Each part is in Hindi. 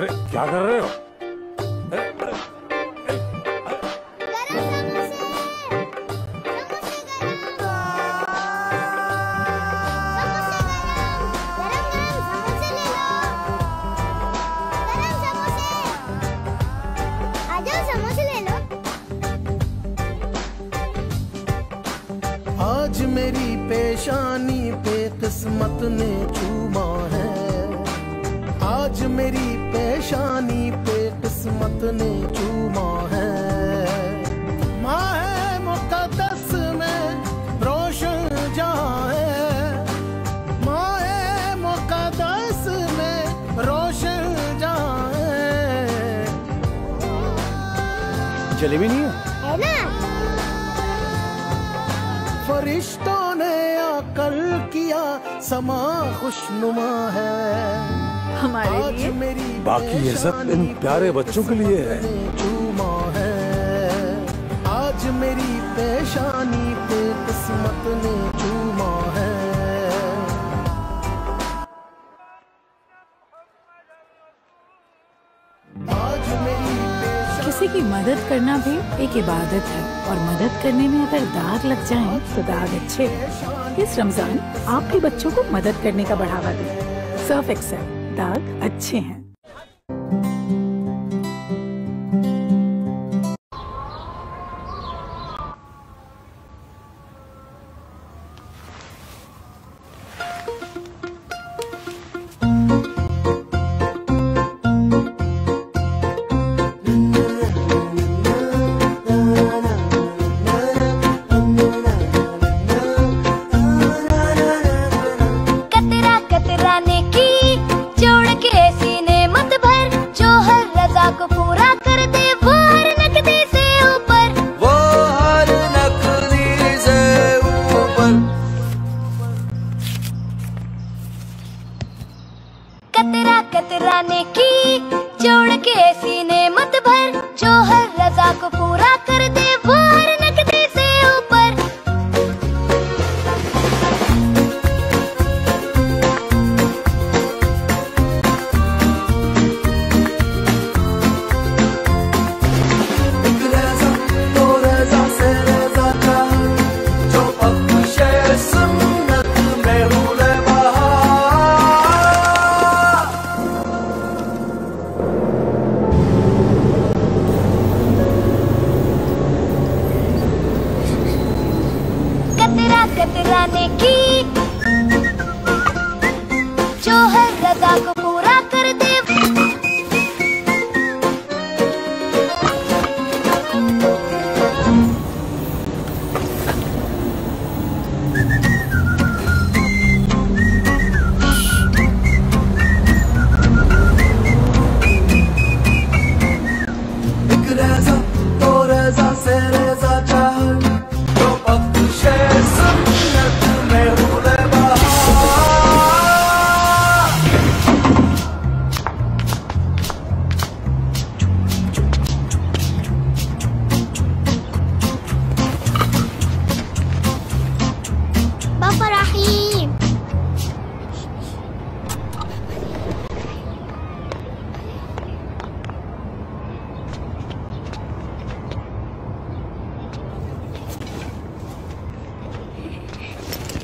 अरे क्या कर रहे हो? आज मेरी पेशानी पे किस्मत ने चूमा। आज मेरी पेशानी पे किस्मत ने चूमा है। माँ है मुकद्दस में रोशन जहाँ है माँ है मुकद्दस में रोशन जहाँ है जलेबी नहीं है? है ना? फरिश्तों ने आकर किया समा खुशनुमा है। हमारे लिए। बाकी इज़्ज़त इन प्यारे बच्चों के लिए है। है। आज मेरी पेशानी पे किस्मत ने चूमा है। आज मेरी पेशानी किसी की मदद करना भी एक इबादत है और मदद करने में अगर दाग लग जाए तो दाग अच्छे इस रमज़ान आपके बच्चों को मदद करने का बढ़ावा दें। Surf Excel. दाग अच्छे हैं। की जोड़ के सीने मत भर जो हर रजा को पूरा कर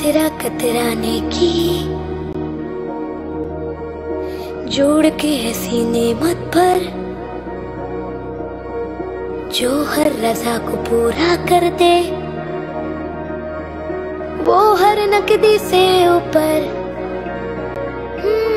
कतरा कतराने की जोड़ के है सीने मत पर जो हर रजा को पूरा कर दे वो हर नकदी से ऊपर हम्म।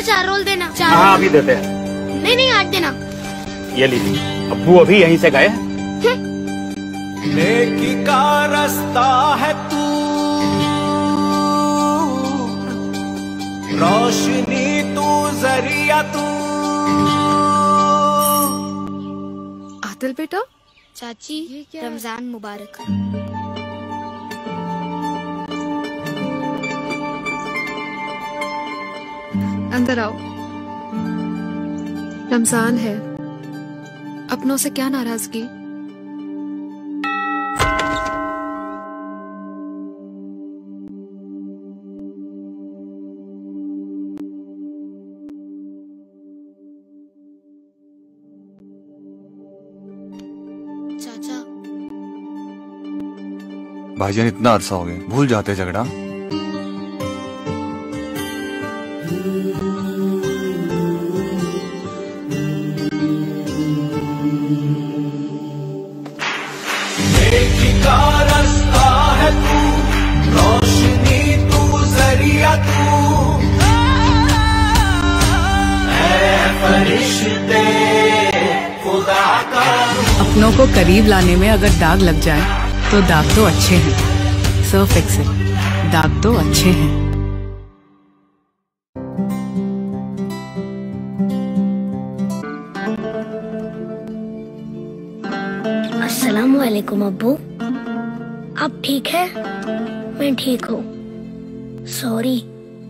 चाचा चार रोल देना। चार हाँ अभी देते हैं। नहीं नहीं आठ देना। ये लीजिए। अब्बू अभी यहीं से गए नेकी का रास्ता है तू। रोशनी तू ज़रिया तू। आदिल बेटा? चाची रमज़ान मुबारक। अंदर आओ। रमज़ान है। अपनों से क्या नाराज़गी? भाईजान, इतना अरसा हो गया। भूल जाते झगड़ा। अपनों को करीब लाने में अगर दाग लग जाए तो दाग तो अच्छे हैं। सर्फ एक्सेल दाग तो अच्छे हैं। अस्सलाम वालेकुम अब्बू। आप ठीक है? मैं ठीक हूँ। सॉरी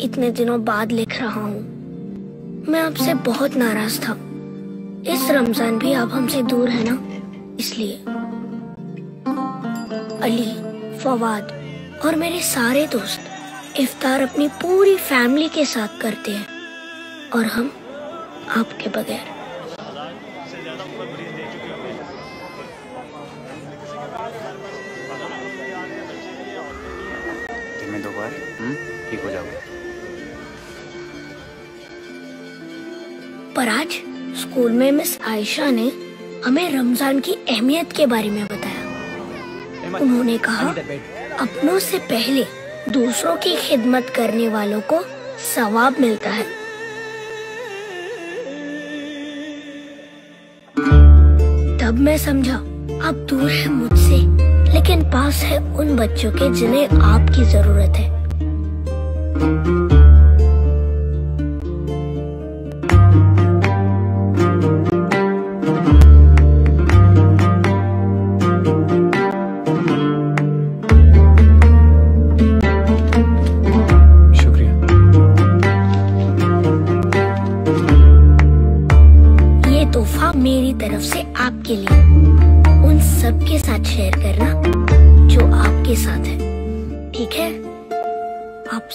इतने दिनों बाद लिख रहा हूँ। मैं आपसे बहुत नाराज़ था। इस रमज़ान भी आप हमसे दूर है ना? इसलिए। अली फवाद और मेरे सारे दोस्त इफ्तार अपनी पूरी फैमिली के साथ करते हैं और हम आपके बगैर। दो बार हम्म, ठीक हो जाओगे। पर आज स्कूल में मिस आयशा ने हमें रमज़ान की अहमियत के बारे में बताया। उन्होंने कहा अपनों से पहले दूसरों की खिदमत करने वालों को सवाब मिलता है। तब मैं समझा आप दूर है मुझसे लेकिन पास है उन बच्चों के जिन्हें आपकी ज़रूरत है।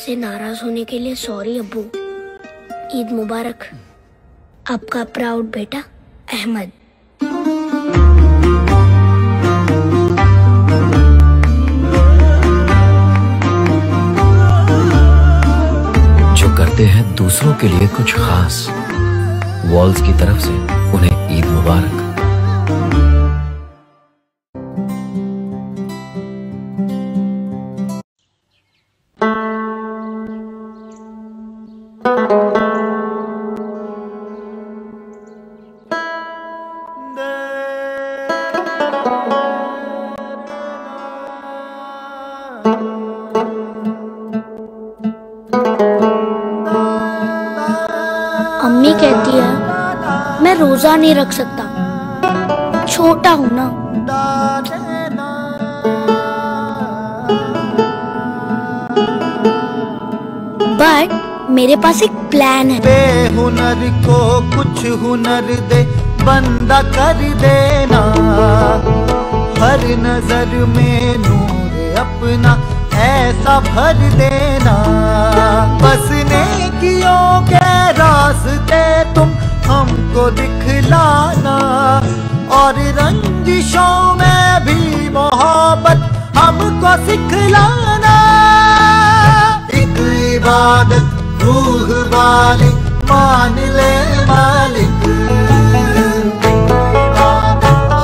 आपसे नाराज़ होने के लिए सॉरी, अबू। ईद मुबारक। आपका प्राउड बेटा, अहमद। जो करते हैं दूसरों के लिए कुछ खास। वॉल्स की तरफ़ से उन्हें ईद मुबारक। अम्मी कहती है मैं रोजा नहीं रख सकता। छोटा हूँ ना। बट मेरे पास एक प्लान है। बेहुनर को कुछ हुनर दे, बंदा कर देना। हर नज़र में नूर अपना, ऐसा भर देना। बस नेकियों के रास्ते तुम हमको दिखलाना। और रंजिशों में भी मोहब्बत हमको सिखलाना। इबादत रूह वाली मान ले मालिक।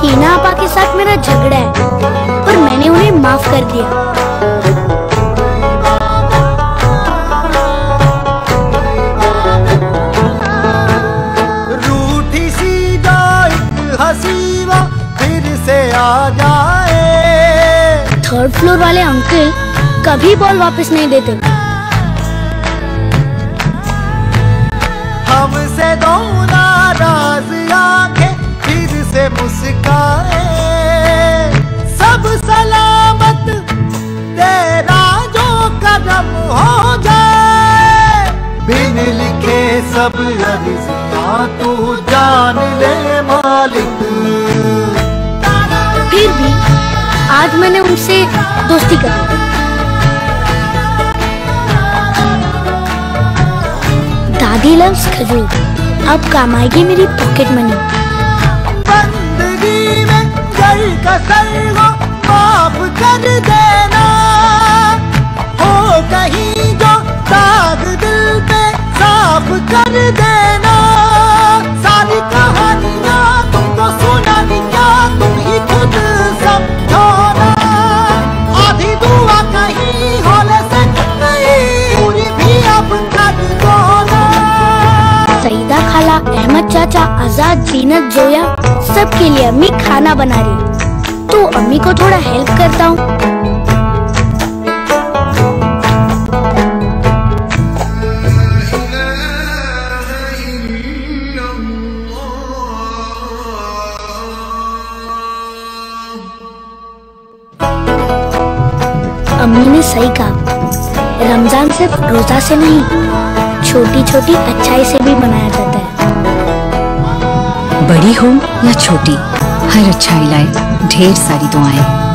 हीना आपा के साथ मेरा झगड़ा है पर मैंने उन्हें माफ़ कर दिया। रूठी सी हसीवा फिर से आ जाए। थर्ड फ्लोर वाले अंकल कभी बॉल वापस नहीं देते। सब अर्जियाँ तू जान ले मालिक। फिर भी आज मैंने उनसे दोस्ती कर ली। दादी लव्स खजूर अब काम आएगी मेरी पॉकेट मनी बंदगी में जल कसर हो माफ़ कर देना हो कहीं कर देना। सारी कहानियाँ तुमको सुनानी क्या तुम ही खुद समझो ना आधी दुआ कहीं होले से पूरी भी अब कर दो ना सईदा खाला, अहमद चाचा, आज़ाद, जीनत, जोया, सबके लिए अम्मी खाना बना रही। तो अम्मी को थोड़ा हेल्प करता हूँ। अम्मी ने सही कहा। रमज़ान सिर्फ़ रोजा से नहीं छोटी छोटी अच्छाई से भी मनाया जाता है। बड़ी हो या छोटी, हर अच्छाई लाए, ढेर सारी दुआएँ।